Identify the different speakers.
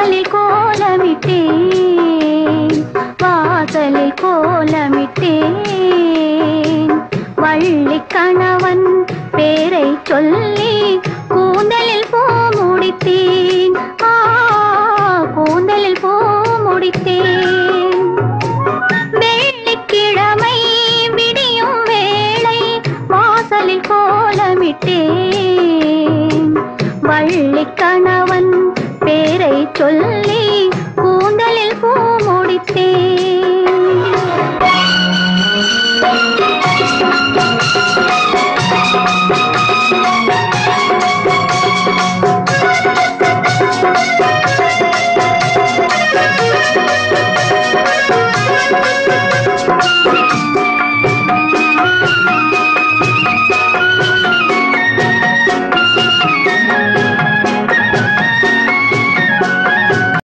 Speaker 1: வாசலை கோலமிட்டே வாசலை கோலமிட்டேன். வள்ளி கணவன் பேரை சொல்லி கூந்தலில் போ முடித்தேன். ஆ கூந்தலில் போ முடித்தேன். வெள்ளிக்கிழமை விடியும் வேளை வாசலில் கோலமிட்டேன். வள்ளி கணவன் சொல்லி கூந்தலில் பூ முடித்தே